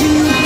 you.